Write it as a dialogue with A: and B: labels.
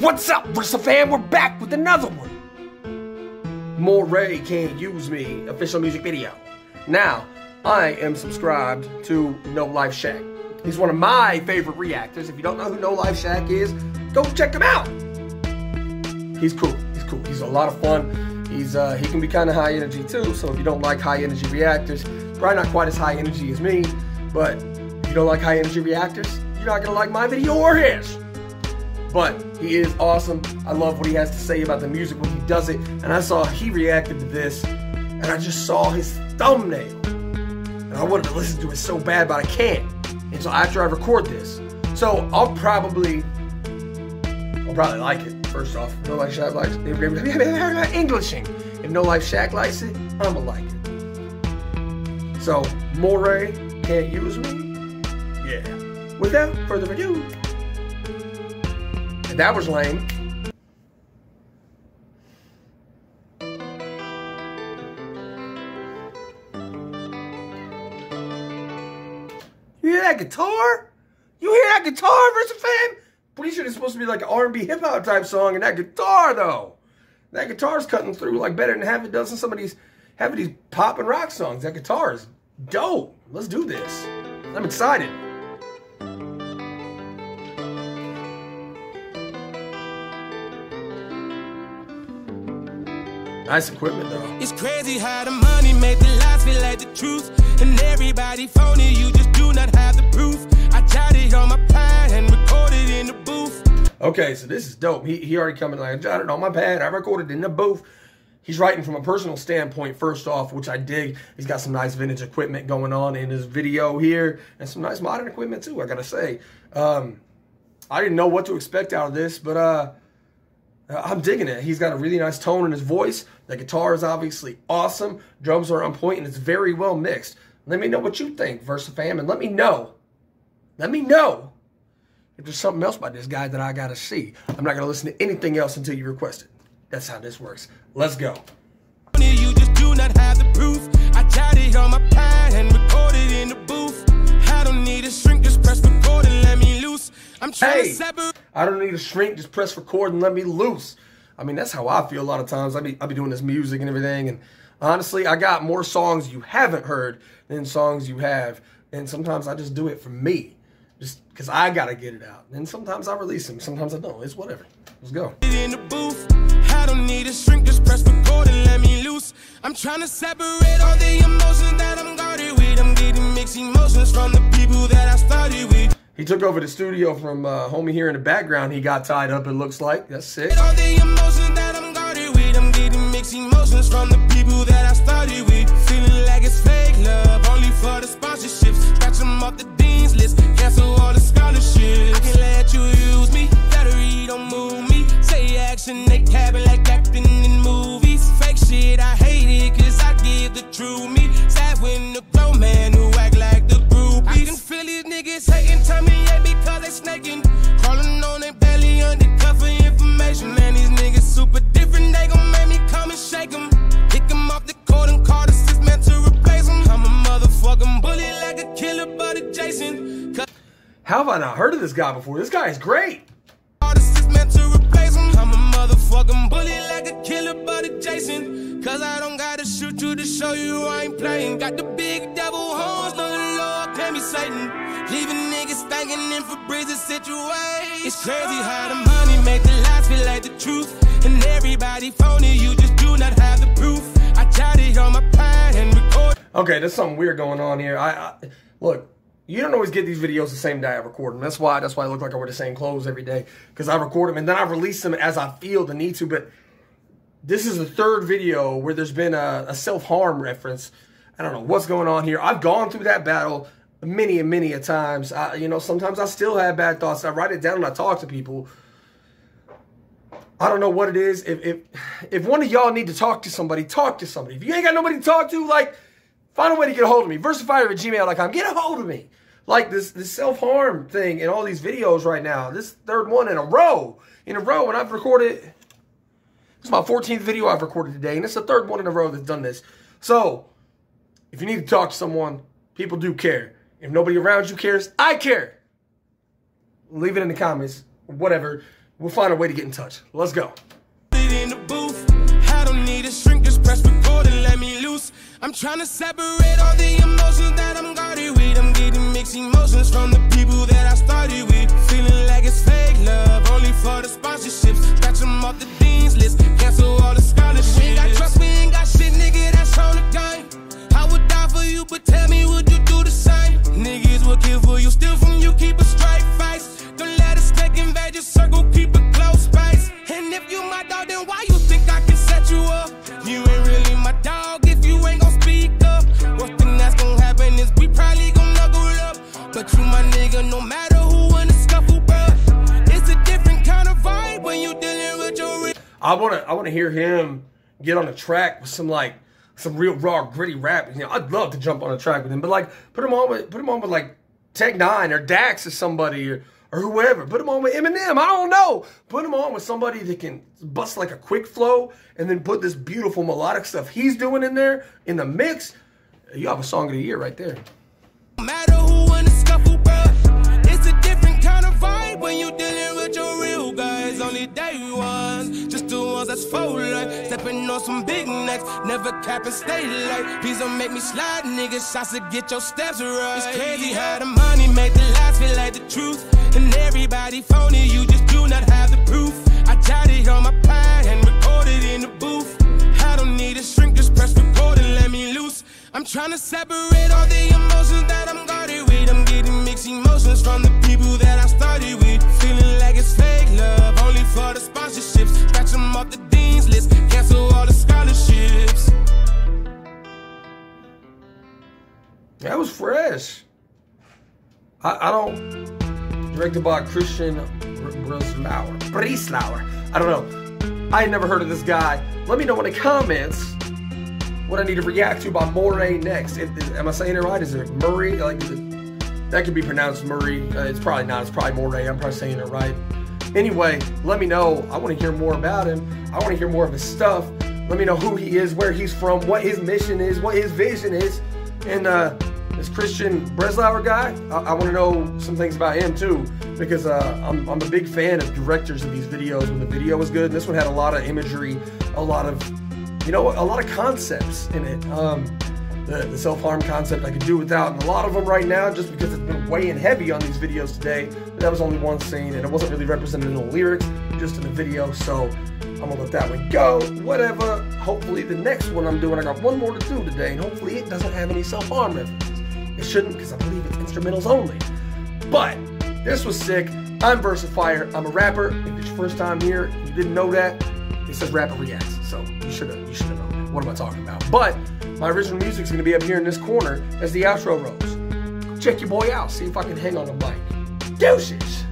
A: What's up, fam? We're back with another one. Morray Can't Use Me official music video. Now, I am subscribed to NoLifeShaq. He's one of my favorite reactors. If you don't know who NoLifeShaq is, go check him out. He's cool. He's cool. He's a lot of fun. He's uh, he can be kind of high energy too. So if you don't like high energy reactors, probably not quite as high energy as me, but if you don't like high energy reactors, you're not gonna like my video or his. But he is awesome. I love what he has to say about the music when he does it. And I saw he reacted to this, and I just saw his thumbnail. And I wanted to listen to it so bad, but I can't. And so after I record this, so I'll probably, I'll probably like it. First off, NoLifeShaq likes it. Englishing. If NoLifeShaq likes it, I'ma like it. So Morray can't use me. Yeah. Without further ado. That was lame. You hear that guitar? You hear that guitar, Versifam? Pretty sure it's supposed to be like an R&B hip hop type song, and that guitar though, that guitar's cutting through like better than half a dozen some of these half of these pop and rock songs. That guitar is dope. Let's do this. I'm excited. Nice equipment though.
B: It's crazy how the money made the lies feel like the truth. And everybody phony, you just do not have the proof. I jotted on my pad and recorded in the booth.
A: Okay, so this is dope. He, he already coming like I jotted on my pad. I recorded in the booth. He's writing from a personal standpoint, first off, which I dig. He's got some nice vintage equipment going on in his video here, and some nice modern equipment too. I gotta say, um, I didn't know what to expect out of this, but uh, Uh, I'm digging it. He's got a really nice tone in his voice. The guitar is obviously awesome. Drums are on point, and it's very well mixed. Let me know what you think, Versifam, and let me know. Let me know if there's something else about this guy that I gotta see. I'm not gonna listen to anything else until you request it. That's how this works. Let's go. Hey. I don't need a shrink. Just press record and let me loose. I mean, that's how I feel a lot of times. I be I be doing this music and everything, and honestly, I got more songs you haven't heard than songs you have, and sometimes I just do it for me, just because I gotta get it out. And sometimes I release them, sometimes I don't. It's whatever. Let's go.
B: in the booth. I don't need a shrink, just press record and let me loose. I'm trying to separate all the emotions that I'm guarded with. I'm getting mixed emotions from the people that I started with.
A: He took over the studio from uh, homie here in the background. He got tied up. It looks like that's sick.
B: All the emotions that I'm guarded with. I'm getting mixed emotions from the people that I started with. Feeling like it's fake love, only for the sponsorships. Scratch them off the because they snaking. Crawling on their belly, undercover information. Man, these niggas super different, they gon' make me come and shake them. Pick them off the court and call the six man to replace them. I'm a motherfucking bully like a killer, but a Jason. Cut
A: How have I not heard of this guy before? This guy is great.
B: all the six men to replace him. I'm a motherfucking bully like a killer, but a Cause I don't gotta shoot you to show you I ain't playing. Got the big devil horns, no Lord can be Satan. Leaving niggas thinking in for breezy situation. It's crazy how the money make the lies feel like the truth. And everybody phony, you just do not have the proof. I jotted on my pad and record.
A: Okay, there's something weird going on here. I, I look. You don't always get these videos the same day I record them. That's why. That's why I look like I wear the same clothes every day because I record them and then I release them as I feel the need to. But this is the third video where there's been a, a self harm reference. I don't know what's going on here. I've gone through that battle many and many a times. I, you know, sometimes I still have bad thoughts. I write it down and I talk to people. I don't know what it is. If if if one of y'all need to talk to somebody, talk to somebody. If you ain't got nobody to talk to, like find a way to get a hold of me. Versifyer at gmail.com. Get a hold of me. Like this this self-harm thing in all these videos right now. This third one in a row. In a row, and I've recorded this is my 14th video I've recorded today, and it's the third one in a row that's done this. So, if you need to talk to someone, people do care. If nobody around you cares, I care. Leave it in the comments. Whatever. we'll find a way to get in touch. Let's go.
B: I'm trying to separate all the emotions that I'm guarded with. I'm getting mixed emotions from the people that I started with. Feeling like it's fake love, only for the sponsorships. Scratch them off the dean's list, cancel all the scholarships. I
A: wanna I wanna hear him get on a track with some like some real raw gritty rap. You know, I'd love to jump on a track with him, but like put him on with put him on with like Tech N9ne or Dax or somebody or, or whoever. Put him on with Eminem. I don't know. Put him on with somebody that can bust like a quick flow and then put this beautiful melodic stuff he's doing in there in the mix. You have a song of the year right there.
B: Ones like stepping on some big necks. Never cap and stay like. Please don't make me slide, nigga. Shots to get your steps right. It's crazy how the money make the lies feel like the truth. And everybody phony, you just do not have the proof. I jotted on my pad and recorded in the booth. I don't need a shrink, just press record and let me loose. I'm trying to separate all the emotions that I'm I,
A: I don't. Directed by Christian Breslauer. Breslauer. I don't know. I had never heard of this guy. Let me know in the comments what I need to react to by Morray next. Am I saying it right? Is it Murray? Like, it, that could be pronounced Murray. Uh, it's probably not. It's probably Morray. I'm probably saying it right. Anyway, let me know. I want to hear more about him. I want to hear more of his stuff. Let me know who he is, where he's from, what his mission is, what his vision is. And uh, this Christian Breslauer guy, I, I want to know some things about him too, because uh, I'm, I'm a big fan of directors of these videos when the video was good. And this one had a lot of imagery, a lot of, you know, a lot of concepts in it. Um, the, the self-harm concept I could do without, and a lot of them right now, just because it's been weighing heavy on these videos today. But that was only one scene, and it wasn't really represented in the lyrics, just in the video. So I'm gonna let that one go. Whatever. Hopefully the next one I'm doing, I got one more to do today, and hopefully it doesn't have any self-harm references. It shouldn't, because I believe it's instrumentals only. But this was sick. I'm Versifyer. I'm a rapper. If it's your first time here, you didn't know that. It says Rapper Reacts, so you should have you should have known that. What am I talking about? But my original music's gonna be up here in this corner as the outro rolls. Check your boy out. See if I can hang on the mic. Deuces.